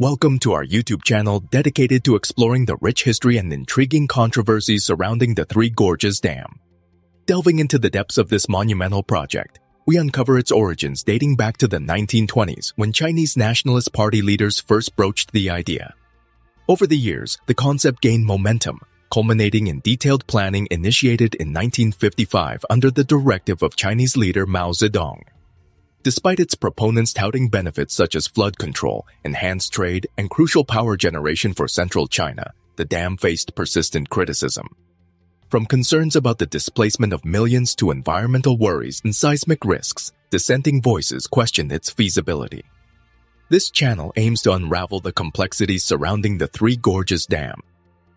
Welcome to our YouTube channel dedicated to exploring the rich history and intriguing controversies surrounding the Three Gorges Dam. Delving into the depths of this monumental project, we uncover its origins dating back to the 1920s when Chinese Nationalist Party leaders first broached the idea. Over the years, the concept gained momentum, culminating in detailed planning initiated in 1955 under the directive of Chinese leader Mao Zedong. Despite its proponents touting benefits such as flood control, enhanced trade, and crucial power generation for central China, the dam faced persistent criticism. From concerns about the displacement of millions to environmental worries and seismic risks, dissenting voices questioned its feasibility. This channel aims to unravel the complexities surrounding the Three Gorges Dam,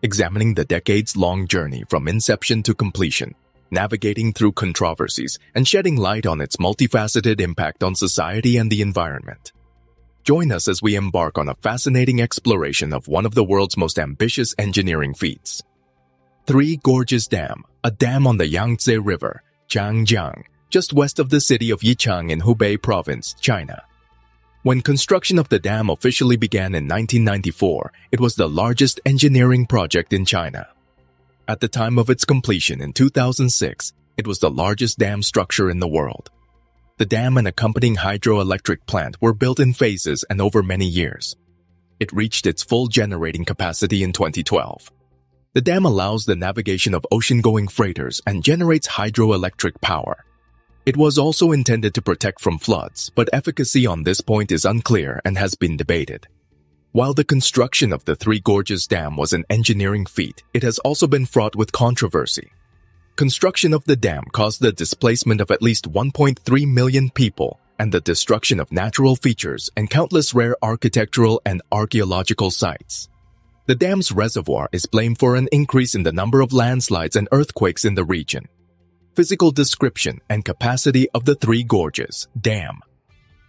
examining the decades-long journey from inception to completion navigating through controversies and shedding light on its multifaceted impact on society and the environment. Join us as we embark on a fascinating exploration of one of the world's most ambitious engineering feats. Three Gorges Dam, a dam on the Yangtze River, Changjiang, just west of the city of Yichang in Hubei province, China. When construction of the dam officially began in 1994, it was the largest engineering project in China. At the time of its completion in 2006, it was the largest dam structure in the world. The dam and accompanying hydroelectric plant were built in phases and over many years. It reached its full generating capacity in 2012. The dam allows the navigation of ocean-going freighters and generates hydroelectric power. It was also intended to protect from floods, but efficacy on this point is unclear and has been debated. While the construction of the Three Gorges Dam was an engineering feat, it has also been fraught with controversy. Construction of the dam caused the displacement of at least 1.3 million people and the destruction of natural features and countless rare architectural and archaeological sites. The dam's reservoir is blamed for an increase in the number of landslides and earthquakes in the region. Physical description and capacity of the Three Gorges Dam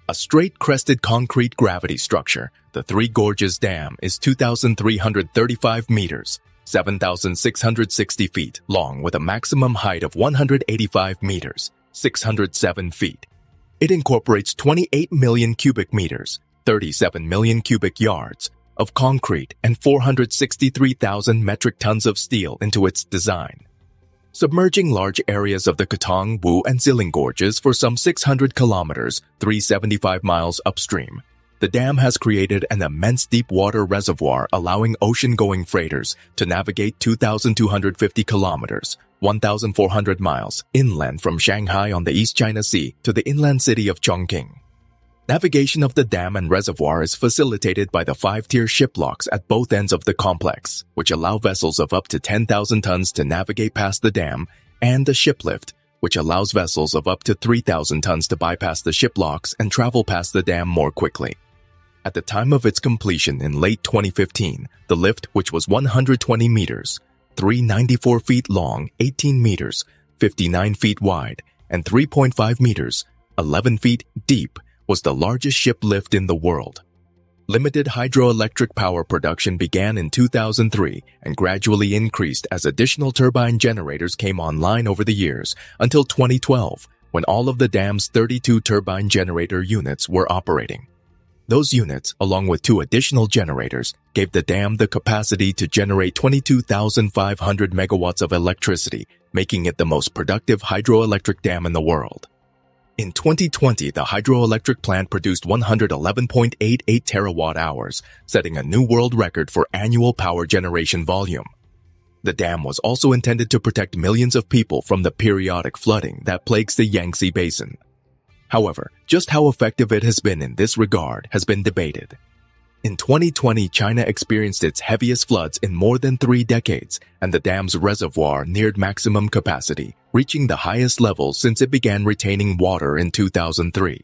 a straight-crested concrete gravity structure, the Three Gorges Dam is 2,335 meters, 7,660 feet long with a maximum height of 185 meters, 607 feet. It incorporates 28 million cubic meters, 37 million cubic yards of concrete and 463,000 metric tons of steel into its design submerging large areas of the Qutang, Wu, and Xiling gorges for some 600 kilometers, 375 miles upstream. The dam has created an immense deep water reservoir allowing ocean-going freighters to navigate 2,250 kilometers, 1,400 miles inland from Shanghai on the East China Sea to the inland city of Chongqing. Navigation of the dam and reservoir is facilitated by the five-tier ship locks at both ends of the complex, which allow vessels of up to 10,000 tons to navigate past the dam, and the ship lift, which allows vessels of up to 3,000 tons to bypass the ship locks and travel past the dam more quickly. At the time of its completion in late 2015, the lift, which was 120 meters, 394 feet long, 18 meters, 59 feet wide, and 3.5 meters, 11 feet deep, was the largest ship lift in the world. Limited hydroelectric power production began in 2003 and gradually increased as additional turbine generators came online over the years until 2012 when all of the dam's 32 turbine generator units were operating. Those units, along with two additional generators, gave the dam the capacity to generate 22,500 megawatts of electricity, making it the most productive hydroelectric dam in the world. In 2020, the hydroelectric plant produced 111.88 terawatt hours, setting a new world record for annual power generation volume. The dam was also intended to protect millions of people from the periodic flooding that plagues the Yangtze Basin. However, just how effective it has been in this regard has been debated. In 2020, China experienced its heaviest floods in more than three decades, and the dam's reservoir neared maximum capacity, reaching the highest level since it began retaining water in 2003.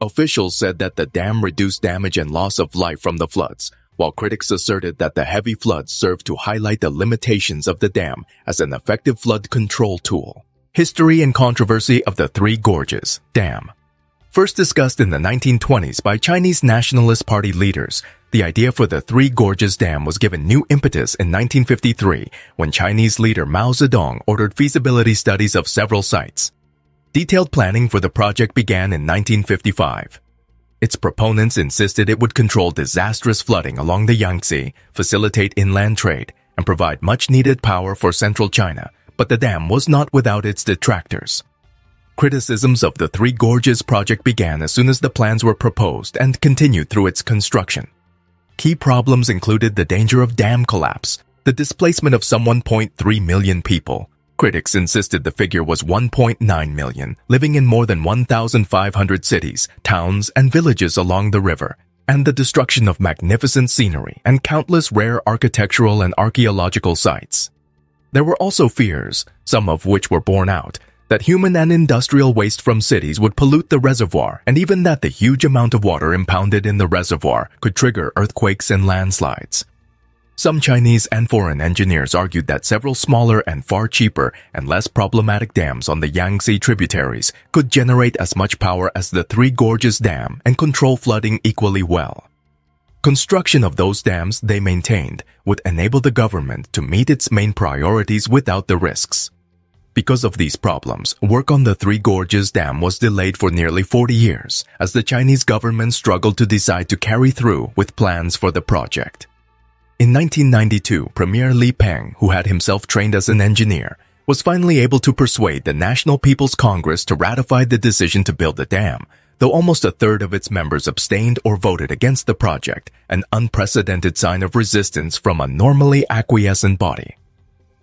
Officials said that the dam reduced damage and loss of life from the floods, while critics asserted that the heavy floods served to highlight the limitations of the dam as an effective flood control tool. History and controversy of the Three Gorges Dam First discussed in the 1920s by Chinese Nationalist Party leaders, the idea for the Three Gorges Dam was given new impetus in 1953 when Chinese leader Mao Zedong ordered feasibility studies of several sites. Detailed planning for the project began in 1955. Its proponents insisted it would control disastrous flooding along the Yangtze, facilitate inland trade, and provide much needed power for central China, but the dam was not without its detractors. Criticisms of the Three Gorges project began as soon as the plans were proposed and continued through its construction. Key problems included the danger of dam collapse, the displacement of some 1.3 million people. Critics insisted the figure was 1.9 million, living in more than 1,500 cities, towns, and villages along the river, and the destruction of magnificent scenery and countless rare architectural and archaeological sites. There were also fears, some of which were borne out, that human and industrial waste from cities would pollute the reservoir and even that the huge amount of water impounded in the reservoir could trigger earthquakes and landslides. Some Chinese and foreign engineers argued that several smaller and far cheaper and less problematic dams on the Yangtze tributaries could generate as much power as the Three Gorges Dam and control flooding equally well. Construction of those dams, they maintained, would enable the government to meet its main priorities without the risks. Because of these problems, work on the Three Gorges Dam was delayed for nearly 40 years as the Chinese government struggled to decide to carry through with plans for the project. In 1992, Premier Li Peng, who had himself trained as an engineer, was finally able to persuade the National People's Congress to ratify the decision to build the dam, though almost a third of its members abstained or voted against the project, an unprecedented sign of resistance from a normally acquiescent body.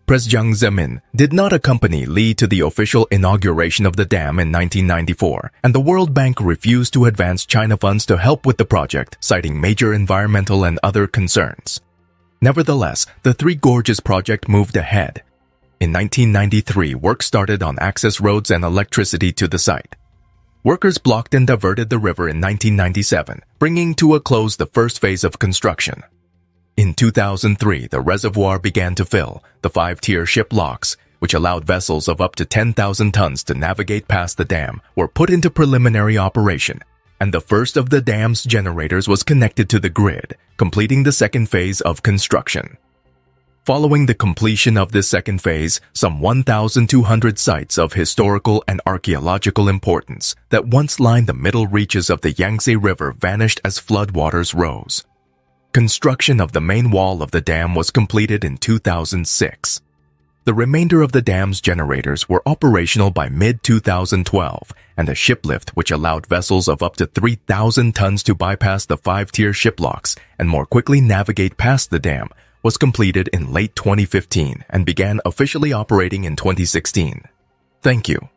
President Zemin did not accompany Li to the official inauguration of the dam in 1994, and the World Bank refused to advance China funds to help with the project, citing major environmental and other concerns. Nevertheless, the Three Gorges project moved ahead. In 1993, work started on access roads and electricity to the site. Workers blocked and diverted the river in 1997, bringing to a close the first phase of construction. In 2003, the reservoir began to fill. The five-tier ship locks, which allowed vessels of up to 10,000 tons to navigate past the dam, were put into preliminary operation, and the first of the dam's generators was connected to the grid, completing the second phase of construction. Following the completion of this second phase, some 1,200 sites of historical and archaeological importance that once lined the middle reaches of the Yangtze River vanished as floodwaters rose. Construction of the main wall of the dam was completed in 2006. The remainder of the dam's generators were operational by mid-2012, and a shiplift which allowed vessels of up to 3,000 tons to bypass the five-tier ship locks and more quickly navigate past the dam was completed in late 2015 and began officially operating in 2016. Thank you.